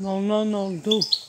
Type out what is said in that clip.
No, no, no, do.